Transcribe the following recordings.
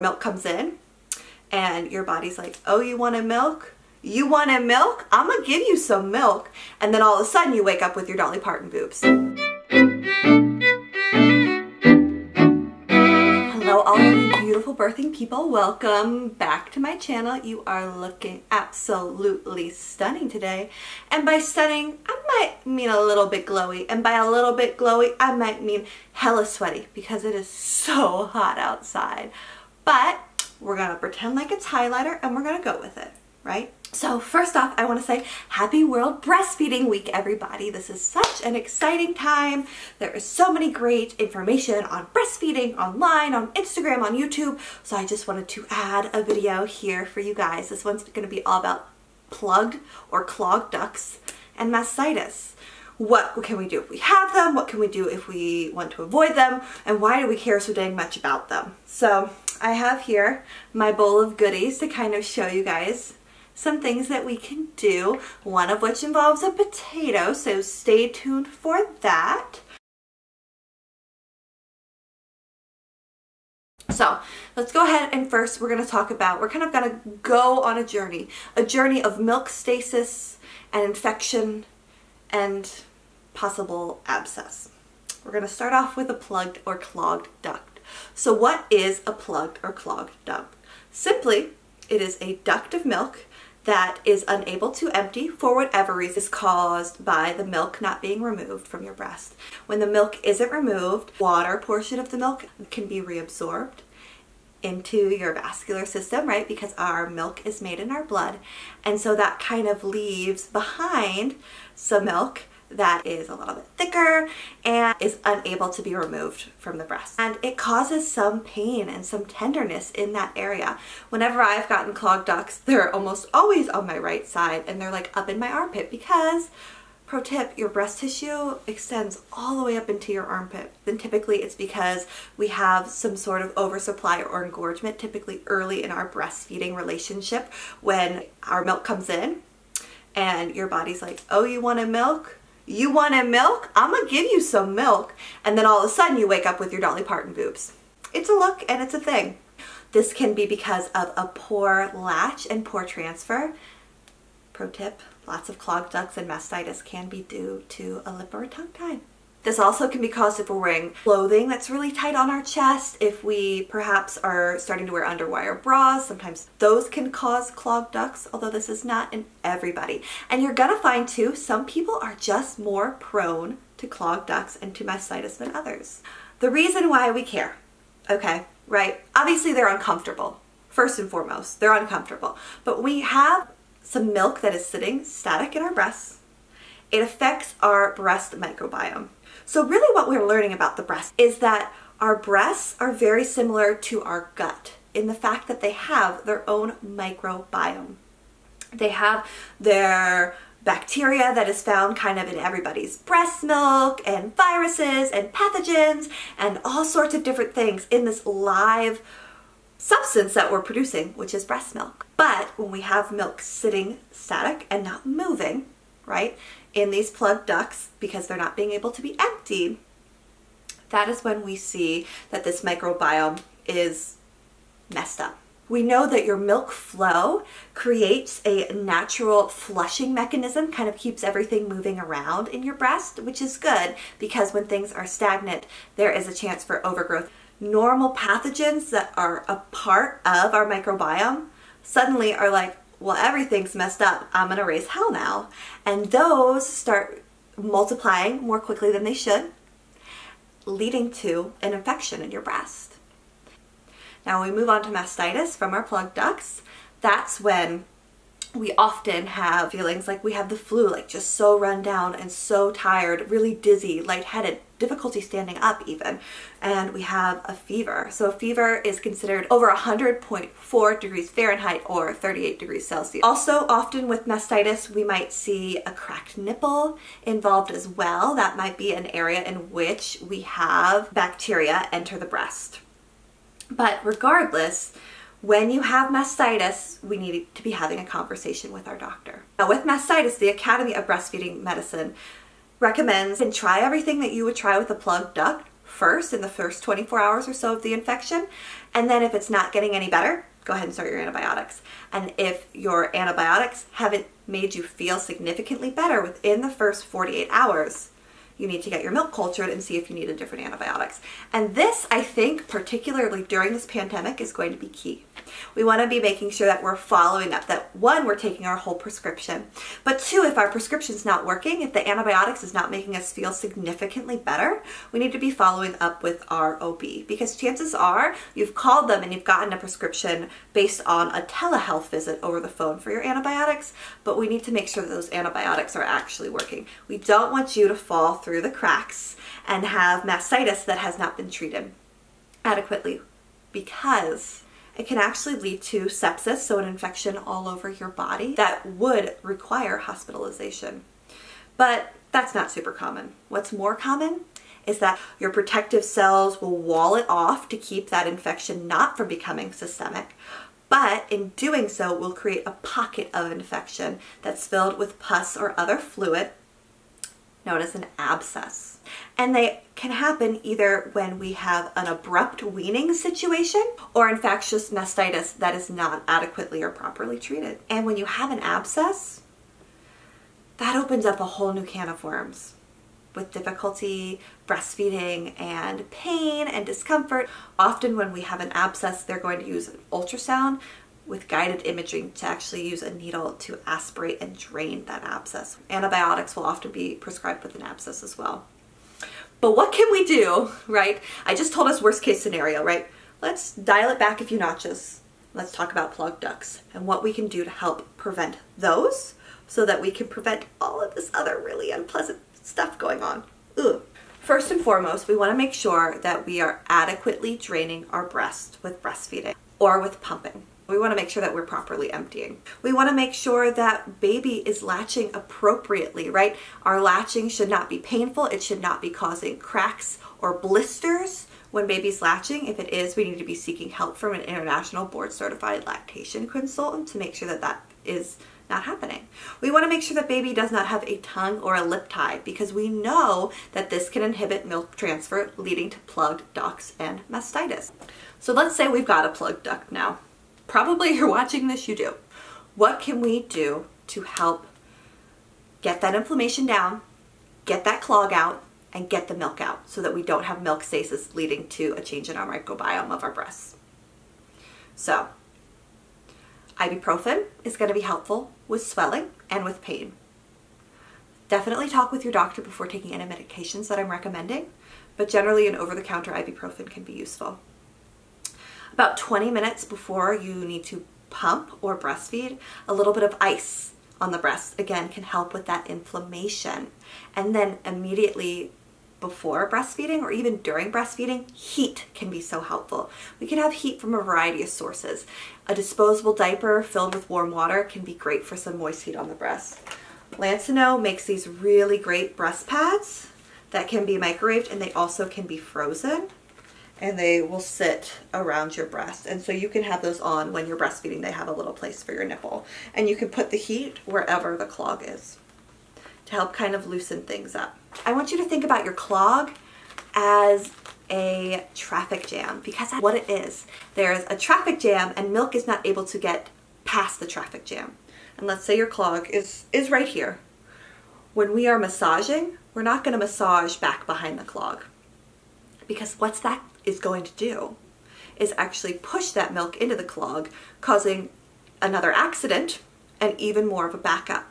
milk comes in and your body's like, oh, you want a milk? You want a milk? I'm gonna give you some milk. And then all of a sudden you wake up with your Dolly Parton boobs. Hello all you beautiful birthing people. Welcome back to my channel. You are looking absolutely stunning today. And by stunning, I might mean a little bit glowy. And by a little bit glowy, I might mean hella sweaty because it is so hot outside. But we're gonna pretend like it's highlighter and we're gonna go with it, right? So first off, I wanna say happy World Breastfeeding Week, everybody. This is such an exciting time. There is so many great information on breastfeeding online, on Instagram, on YouTube. So I just wanted to add a video here for you guys. This one's gonna be all about plugged or clogged ducts and mastitis what can we do if we have them, what can we do if we want to avoid them, and why do we care so dang much about them. So I have here my bowl of goodies to kind of show you guys some things that we can do, one of which involves a potato, so stay tuned for that. So let's go ahead and first we're going to talk about, we're kind of going to go on a journey, a journey of milk stasis and infection and possible abscess. We're going to start off with a plugged or clogged duct. So what is a plugged or clogged duct? Simply, it is a duct of milk that is unable to empty for whatever reason is caused by the milk not being removed from your breast. When the milk isn't removed, water portion of the milk can be reabsorbed into your vascular system, right? Because our milk is made in our blood. And so that kind of leaves behind some milk that is a little bit thicker and is unable to be removed from the breast. And it causes some pain and some tenderness in that area. Whenever I've gotten clogged ducts, they're almost always on my right side and they're like up in my armpit because Pro tip, your breast tissue extends all the way up into your armpit. Then typically it's because we have some sort of oversupply or engorgement, typically early in our breastfeeding relationship when our milk comes in and your body's like, oh, you wanted milk? You wanted milk? I'm gonna give you some milk. And then all of a sudden you wake up with your Dolly Parton boobs. It's a look and it's a thing. This can be because of a poor latch and poor transfer. Pro tip, lots of clogged ducts and mastitis can be due to a lip or a tongue tie. This also can be caused if we're wearing clothing that's really tight on our chest, if we perhaps are starting to wear underwire bras, sometimes those can cause clogged ducts, although this is not in everybody. And you're gonna find too, some people are just more prone to clogged ducts and to mastitis than others. The reason why we care, okay, right? Obviously they're uncomfortable, first and foremost, they're uncomfortable. But we have some milk that is sitting static in our breasts. It affects our breast microbiome. So really what we're learning about the breast is that our breasts are very similar to our gut in the fact that they have their own microbiome. They have their bacteria that is found kind of in everybody's breast milk and viruses and pathogens and all sorts of different things in this live substance that we're producing, which is breast milk. But when we have milk sitting static and not moving, right, in these plugged ducts because they're not being able to be emptied, that is when we see that this microbiome is messed up. We know that your milk flow creates a natural flushing mechanism, kind of keeps everything moving around in your breast, which is good because when things are stagnant, there is a chance for overgrowth. Normal pathogens that are a part of our microbiome suddenly are like, well, everything's messed up. I'm going to raise hell now. And those start multiplying more quickly than they should, leading to an infection in your breast. Now we move on to mastitis from our plug ducts. That's when we often have feelings like we have the flu, like just so run down and so tired, really dizzy, lightheaded, difficulty standing up even, and we have a fever. So a fever is considered over 100.4 degrees Fahrenheit or 38 degrees Celsius. Also often with mastitis, we might see a cracked nipple involved as well. That might be an area in which we have bacteria enter the breast. But regardless, when you have mastitis, we need to be having a conversation with our doctor. Now with mastitis, the Academy of Breastfeeding Medicine recommends and try everything that you would try with a plugged duct first in the first 24 hours or so of the infection And then if it's not getting any better, go ahead and start your antibiotics. And if your antibiotics haven't made you feel significantly better within the first 48 hours, you need to get your milk cultured and see if you need a different antibiotics. And this, I think, particularly during this pandemic, is going to be key. We want to be making sure that we're following up, that one, we're taking our whole prescription, but two, if our prescription's not working, if the antibiotics is not making us feel significantly better, we need to be following up with our OB because chances are you've called them and you've gotten a prescription based on a telehealth visit over the phone for your antibiotics, but we need to make sure that those antibiotics are actually working. We don't want you to fall through the cracks and have mastitis that has not been treated adequately because it can actually lead to sepsis, so an infection all over your body that would require hospitalization. But that's not super common. What's more common is that your protective cells will wall it off to keep that infection not from becoming systemic. But in doing so, will create a pocket of infection that's filled with pus or other fluid known as an abscess. And they can happen either when we have an abrupt weaning situation or infectious mastitis that is not adequately or properly treated. And when you have an abscess, that opens up a whole new can of worms with difficulty breastfeeding and pain and discomfort. Often when we have an abscess, they're going to use an ultrasound with guided imaging to actually use a needle to aspirate and drain that abscess. Antibiotics will often be prescribed with an abscess as well. But what can we do, right? I just told us worst case scenario, right? Let's dial it back a few notches. Let's talk about plugged ducts and what we can do to help prevent those so that we can prevent all of this other really unpleasant stuff going on. Ugh. First and foremost, we want to make sure that we are adequately draining our breast with breastfeeding or with pumping. We want to make sure that we're properly emptying. We want to make sure that baby is latching appropriately, right? Our latching should not be painful. It should not be causing cracks or blisters when baby's latching. If it is, we need to be seeking help from an international board certified lactation consultant to make sure that that is not happening. We want to make sure that baby does not have a tongue or a lip tie because we know that this can inhibit milk transfer leading to plugged ducts and mastitis. So let's say we've got a plugged duct now. Probably you're watching this, you do. What can we do to help get that inflammation down, get that clog out, and get the milk out so that we don't have milk stasis leading to a change in our microbiome of our breasts? So, ibuprofen is going to be helpful with swelling and with pain. Definitely talk with your doctor before taking any medications that I'm recommending, but generally an over-the-counter ibuprofen can be useful. About 20 minutes before you need to pump or breastfeed, a little bit of ice on the breast again can help with that inflammation. And then immediately before breastfeeding or even during breastfeeding, heat can be so helpful. We can have heat from a variety of sources. A disposable diaper filled with warm water can be great for some moist heat on the breast. Lansinoh makes these really great breast pads that can be microwaved and they also can be frozen and they will sit around your breast. And so you can have those on when you're breastfeeding. They have a little place for your nipple. And you can put the heat wherever the clog is to help kind of loosen things up. I want you to think about your clog as a traffic jam because that's what it is. There's a traffic jam and milk is not able to get past the traffic jam. And let's say your clog is, is right here. When we are massaging, we're not going to massage back behind the clog because what's that is going to do is actually push that milk into the clog, causing another accident and even more of a backup.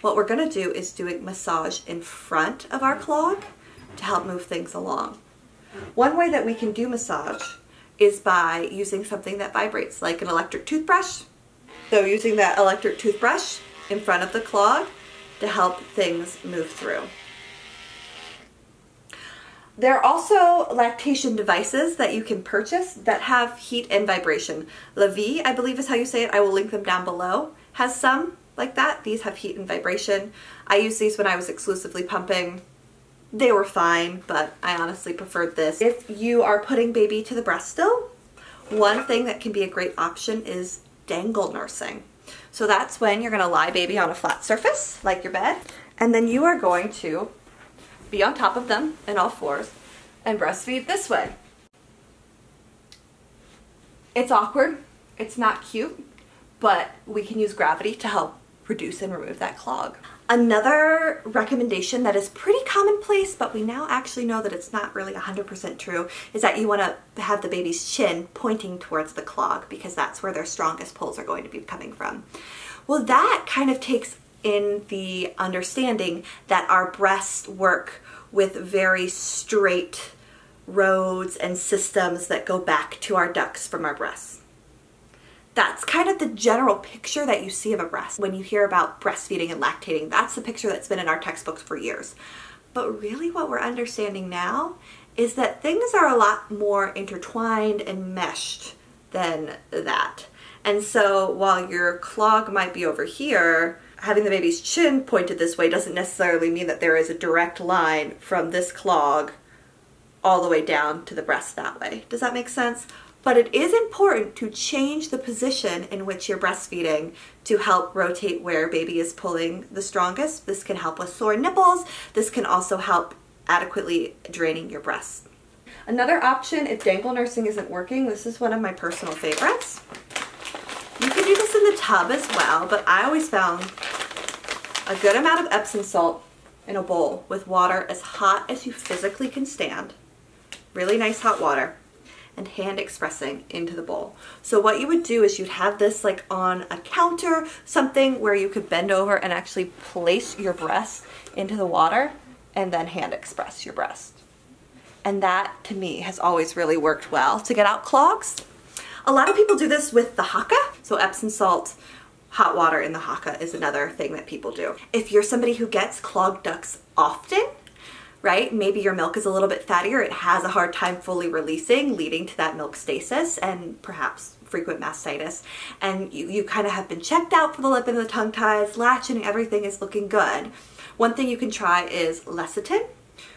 What we're going to do is doing massage in front of our clog to help move things along. One way that we can do massage is by using something that vibrates like an electric toothbrush. So using that electric toothbrush in front of the clog to help things move through. There are also lactation devices that you can purchase that have heat and vibration. La-Vie, I believe is how you say it. I will link them down below. Has some like that. These have heat and vibration. I used these when I was exclusively pumping. They were fine, but I honestly preferred this. If you are putting baby to the breast still, one thing that can be a great option is dangle nursing. So that's when you're gonna lie baby on a flat surface, like your bed, and then you are going to be on top of them in all fours and breastfeed this way. It's awkward, it's not cute, but we can use gravity to help reduce and remove that clog. Another recommendation that is pretty commonplace, but we now actually know that it's not really 100% true, is that you want to have the baby's chin pointing towards the clog because that's where their strongest pulls are going to be coming from. Well, that kind of takes in the understanding that our breasts work with very straight roads and systems that go back to our ducts from our breasts. That's kind of the general picture that you see of a breast. When you hear about breastfeeding and lactating, that's the picture that's been in our textbooks for years. But really what we're understanding now is that things are a lot more intertwined and meshed than that. And so while your clog might be over here, having the baby's chin pointed this way doesn't necessarily mean that there is a direct line from this clog all the way down to the breast that way. Does that make sense? But it is important to change the position in which you're breastfeeding to help rotate where baby is pulling the strongest. This can help with sore nipples. This can also help adequately draining your breast. Another option if dangle nursing isn't working, this is one of my personal favorites. You can do this in the tub as well, but I always found a good amount of Epsom salt in a bowl with water as hot as you physically can stand. Really nice hot water and hand expressing into the bowl. So what you would do is you'd have this like on a counter, something where you could bend over and actually place your breast into the water and then hand express your breast. And that to me has always really worked well to get out clogs. A lot of people do this with the Haakaa. So Epsom salt, hot water in the Haakaa is another thing that people do. If you're somebody who gets clogged ducts often, right? Maybe your milk is a little bit fattier. It has a hard time fully releasing, leading to that milk stasis and perhaps frequent mastitis. And you, you kind of have been checked out for the lip and the tongue ties, latching, everything is looking good. One thing you can try is lecithin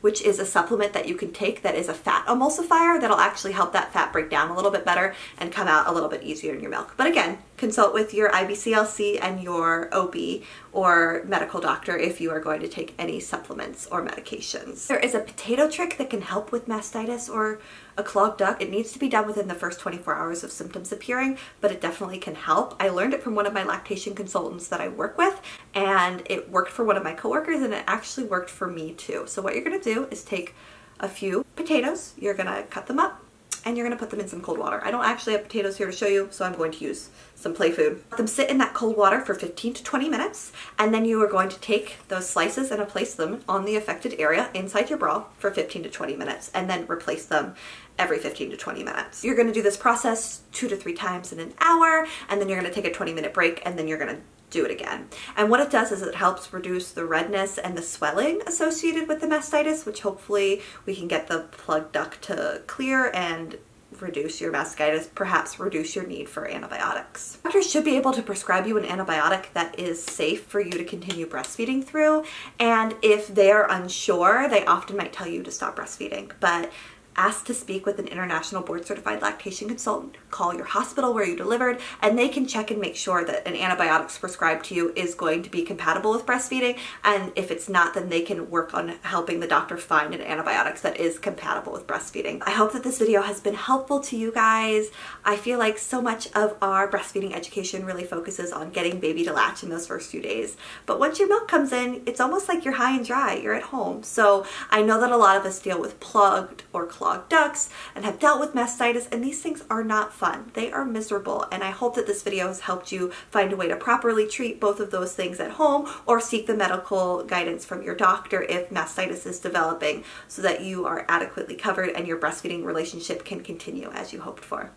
which is a supplement that you can take that is a fat emulsifier that'll actually help that fat break down a little bit better and come out a little bit easier in your milk. But again, consult with your IBCLC and your OB or medical doctor if you are going to take any supplements or medications. There is a potato trick that can help with mastitis or a clogged duct. It needs to be done within the first 24 hours of symptoms appearing, but it definitely can help. I learned it from one of my lactation consultants that I work with, and it worked for one of my coworkers, and it actually worked for me too. So what you're gonna do is take a few potatoes, you're gonna cut them up, and you're gonna put them in some cold water. I don't actually have potatoes here to show you, so I'm going to use some play food. Let them sit in that cold water for 15 to 20 minutes, and then you are going to take those slices and place them on the affected area inside your bra for 15 to 20 minutes, and then replace them every 15 to 20 minutes. You're gonna do this process two to three times in an hour, and then you're gonna take a 20 minute break, and then you're gonna do it again. And what it does is it helps reduce the redness and the swelling associated with the mastitis, which hopefully we can get the plug duct to clear and reduce your mastitis, perhaps reduce your need for antibiotics. Doctors should be able to prescribe you an antibiotic that is safe for you to continue breastfeeding through. And if they're unsure, they often might tell you to stop breastfeeding. But ask to speak with an international board certified lactation consultant, call your hospital where you delivered, and they can check and make sure that an antibiotics prescribed to you is going to be compatible with breastfeeding. And if it's not, then they can work on helping the doctor find an antibiotics that is compatible with breastfeeding. I hope that this video has been helpful to you guys. I feel like so much of our breastfeeding education really focuses on getting baby to latch in those first few days. But once your milk comes in, it's almost like you're high and dry, you're at home. So I know that a lot of us deal with plugged or clogged ducts and have dealt with mastitis and these things are not fun. They are miserable and I hope that this video has helped you find a way to properly treat both of those things at home or seek the medical guidance from your doctor if mastitis is developing so that you are adequately covered and your breastfeeding relationship can continue as you hoped for.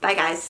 Bye guys.